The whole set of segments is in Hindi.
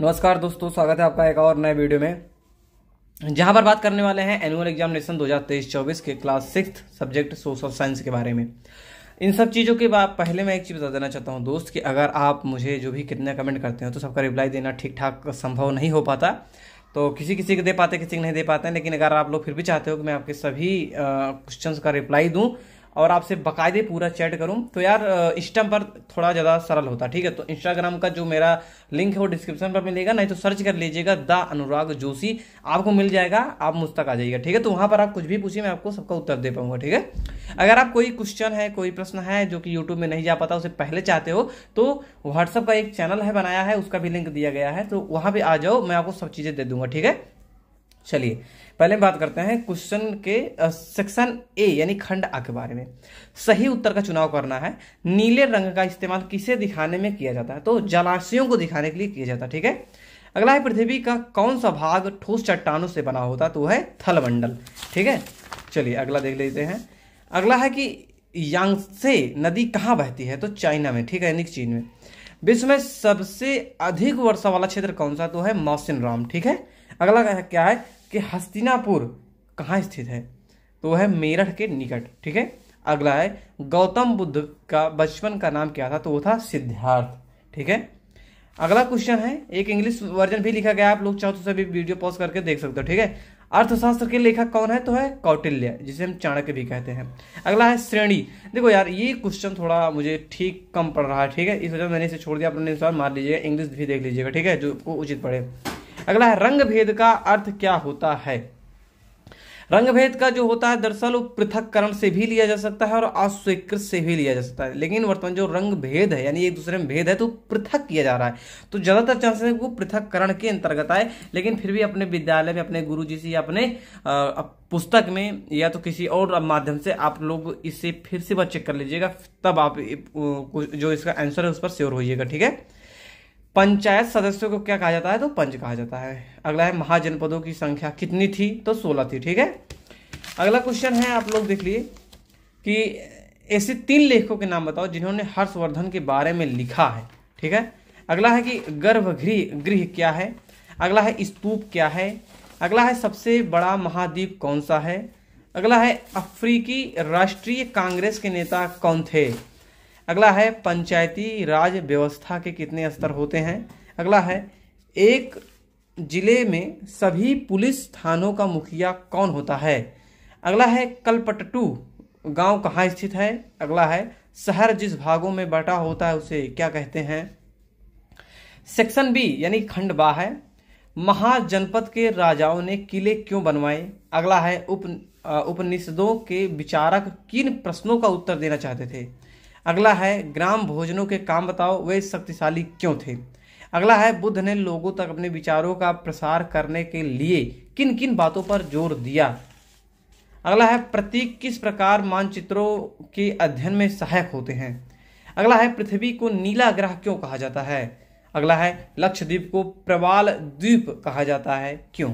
नमस्कार दोस्तों, स्वागत है आपका एक और नए वीडियो में। जहाँ पर बात करने वाले हैं एनुअल एग्जामिनेशन 2023-24 के class six subject social science के बारे में। इन सब चीज़ों के बाद पहले मैं एक चीज़ बता देना चाहता हूँ दोस्त, कि अगर आप मुझे जो भी कितने कमेंट करते हैं तो सबका रिप्लाई देना ठीक ठाक संभव नहीं हो पाता। तो किसी किसी को दे पाते, किसी को नहीं दे पाते हैं, लेकिन अगर आप लोग फिर भी चाहते हो कि मैं आपके सभी क्वेश्चंस का रिप्लाई दूँ और आपसे बकायदे पूरा चैट करूँ। तो यार इंस्टा पर थोड़ा ज़्यादा सरल होता, ठीक है? तो इंस्टाग्राम का जो मेरा लिंक है वो डिस्क्रिप्शन पर मिलेगा, नहीं तो सर्च कर लीजिएगा द अनुराग जोशी। आपको मिल जाएगा, आप मुझ तक आ जाइएगा, ठीक है? तो वहाँ पर आप कुछ भी पूछिए, मैं आपको सबका उत्तर दे पाऊँगा, ठीक है? अगर आप कोई क्वेश्चन है, कोई प्रश्न है जो कि यूट्यूब में नहीं जा पाता, उसे पहले चाहते हो तो व्हाट्सअप का एक चैनल है, बनाया है, उसका भी लिंक दिया गया है तो वहाँ पर आ जाओ, मैं आपको सब चीज़ें दे दूँगा, ठीक है? चलिए, पहले बात करते हैं क्वेश्चन के सेक्शन ए यानी खंड आ के बारे में। सही उत्तर का चुनाव करना है। नीले रंग का इस्तेमाल किसे दिखाने में किया जाता है? तो जलाशयों को दिखाने के लिए किया जाता है, ठीक है? अगला है पृथ्वी का कौन सा भाग ठोस चट्टानों से बना होता तो है थलमंडल, ठीक है? चलिए, अगला देख लेते हैं। अगला है कि यांगसे नदी कहाँ बहती है? तो चाइना में, ठीक है? यानी चीन में। विश्व में सबसे अधिक वर्षा वाला क्षेत्र कौन सा? तो है मौसिन राम, ठीक है? अगला क्या है कि हस्तिनापुर कहाँ स्थित है? तो है मेरठ के निकट, ठीक है? अगला है गौतम बुद्ध का बचपन का नाम क्या था? तो वो था सिद्धार्थ, ठीक है? अगला क्वेश्चन है, एक इंग्लिश वर्जन भी लिखा गया आप लोग चाहो तो सभी वीडियो पॉज करके देख सकते हो, ठीक है? अर्थशास्त्र के लेखक कौन है? तो है कौटिल्य, जिसे हम चाणक्य भी कहते हैं। अगला है श्रेणी। देखो यार, ये क्वेश्चन थोड़ा मुझे ठीक कम पड़ रहा है, ठीक है? इस वजह मैंने इसे छोड़ दिया अपने अनुसार मार लीजिएगा इंग्लिश भी देख लीजिएगा, ठीक है? जो उचित पड़े अगला है रंग भेद का अर्थ क्या होता है? रंग भेद का जो होता है, दरअसल वो पृथककरण से भी लिया जा सकता है और अस्वीकृत से भी लिया जा सकता है। लेकिन वर्तमान जो रंग भेद है, यानी एक दूसरे में भेद है तो पृथक किया जा रहा है। तो ज़्यादातर चांसेस है वो पृथककरण के अंतर्गत आए, लेकिन फिर भी अपने विद्यालय में, अपने गुरु जी से या अपने पुस्तक में या तो किसी और माध्यम से आप लोग इसे फिर से बात चेक कर लीजिएगा, तब आप जो इसका आंसर है, उस पर श्योर होइएगा, ठीक है? पंचायत सदस्यों को क्या कहा जाता है? तो पंच कहा जाता है। अगला है, महाजनपदों की संख्या कितनी थी? तो सोलह थी, ठीक है? अगला क्वेश्चन है, आप लोग देख लिए कि ऐसे तीन लेखकों के नाम बताओ जिन्होंने हर्षवर्धन के बारे में लिखा है, ठीक है? अगला है कि गर्भगृह गृह क्या है? अगला है, स्तूप क्या है? अगला है, सबसे बड़ा महाद्वीप कौन सा है? अगला है, अफ्रीकी राष्ट्रीय कांग्रेस के नेता कौन थे? अगला है पंचायती राज व्यवस्था के कितने स्तर होते हैं? अगला है, एक ज़िले में सभी पुलिस थानों का मुखिया कौन होता है? अगला है कलपटू गाँव कहाँ स्थित है? अगला है, शहर जिस भागों में बटा होता है उसे क्या कहते हैं? सेक्शन बी, यानी खंड बा है, महाजनपद के राजाओं ने किले क्यों बनवाए? अगला है उप उपनिषदों के विचारक किन प्रश्नों का उत्तर देना चाहते थे? अगला है, ग्राम भोजनों के काम बताओ, वे शक्तिशाली क्यों थे? अगला है, बुद्ध ने लोगों तक अपने विचारों का प्रसार करने के लिए किन किन बातों पर ज़ोर दिया? अगला है, प्रतीक किस प्रकार मानचित्रों के अध्ययन में सहायक होते हैं? अगला है, पृथ्वी को नीला ग्रह क्यों कहा जाता है? अगला है, लक्षद्वीप को प्रवाल द्वीप कहा जाता है, क्यों?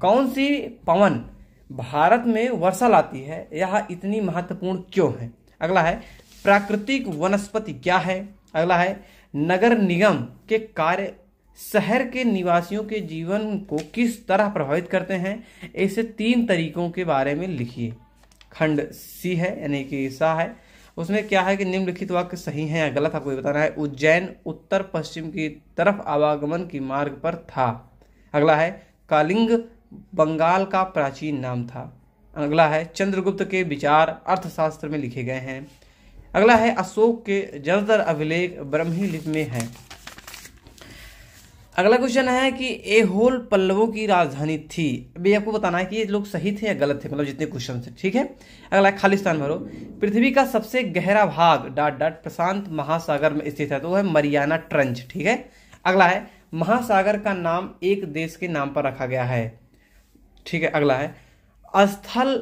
कौन सी पवन भारत में वर्षा लाती है? यह इतनी महत्वपूर्ण क्यों है? अगला है प्राकृतिक वनस्पति क्या है? अगला है, नगर निगम के कार्य शहर के निवासियों के जीवन को किस तरह प्रभावित करते हैं? ऐसे तीन तरीकों के बारे में लिखिए। खंड सी है, यानी कि सा है। उसमें क्या है कि निम्नलिखित वाक्य सही है या गलत, आपको बताना है। उज्जैन उत्तर पश्चिम की तरफ़ आवागमन की मार्ग पर था। अगला है, कालिंग बंगाल का प्राचीन नाम था। अगला है, चंद्रगुप्त के विचार अर्थशास्त्र में लिखे गए हैं। अगला है अशोक के ज़्यादातर अभिलेख ब्रह्मी लिपि में है। अगला क्वेश्चन है कि एहोल पल्लवों की राजधानी थी। अभी आपको बताना है कि ये लोग सही थे या गलत थे मतलब जितने क्वेश्चन थे, ठीक है? अगला है खालिस्तान भरो पृथ्वी का सबसे गहरा भाग डाट डाट प्रशांत महासागर में स्थित है तो है मरियाना ट्रंच, ठीक है? अगला है, महासागर का नाम एक देश के नाम पर रखा गया है, ठीक है? अगला है स्थल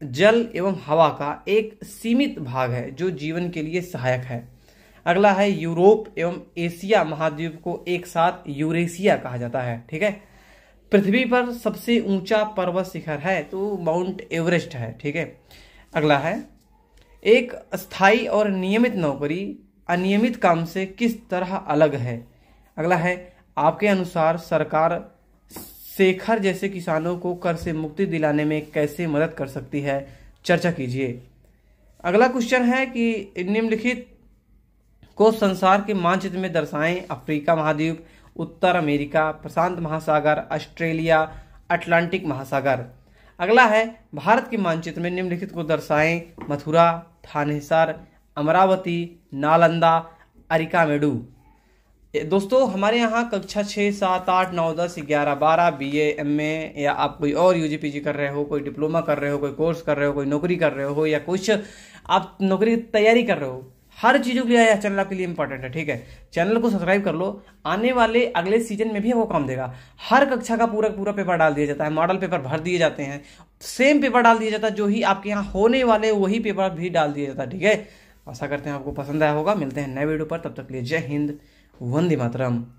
जल एवं हवा का एक सीमित भाग है, जो जीवन के लिए सहायक है। अगला है यूरोप एवं एशिया महाद्वीप को एक साथ यूरेशिया कहा जाता है, ठीक है? पृथ्वी पर सबसे ऊँचा पर्वत शिखर है तो माउंट एवरेस्ट है, ठीक है? अगला है, एक स्थायी और नियमित नौकरी अनियमित काम से किस तरह अलग है? अगला है, आपके अनुसार सरकार शेखर जैसे किसानों को कर से मुक्ति दिलाने में कैसे मदद कर सकती है, चर्चा कीजिए। अगला क्वेश्चन है कि निम्नलिखित को संसार के मानचित्र में दर्शाएँ अफ्रीका महाद्वीप, उत्तर अमेरिका, प्रशांत महासागर, ऑस्ट्रेलिया, अटलांटिक महासागर। अगला है, भारत के मानचित्र में निम्नलिखित को दर्शाएँ मथुरा, थानेसर, अमरावती, नालंदा, अरिकामेडू। दोस्तों, हमारे यहाँ कक्षा छः सात, आठ, नौ, दस, ग्यारह, बारह बी एम ए या आप कोई और यूजी पीजी कर रहे हो, कोई डिप्लोमा कर रहे हो, कोई कोर्स कर रहे हो, कोई नौकरी कर रहे हो या कुछ आप नौकरी की तैयारी कर रहे हो, हर चीज़ों के लिए यह चैनल आपके लिए इंपॉर्टेंट है, ठीक है? चैनल को सब्सक्राइब कर लो, आने वाले अगले सीज़न में भी वो काम देगा। हर कक्षा का पूरा पूरा पेपर डाल दिया जाता है मॉडल पेपर भर दिए जाते हैं सेम पेपर डाल दिया जाता है, जो ही आपके यहाँ होने वाले वही पेपर भी डाल दिया जाता है, ठीक है? आशा करते हैं आपको पसंद आया होगा, मिलते हैं नए वीडियो पर, तब तक लिए जय हिंद। वंदे मातरम।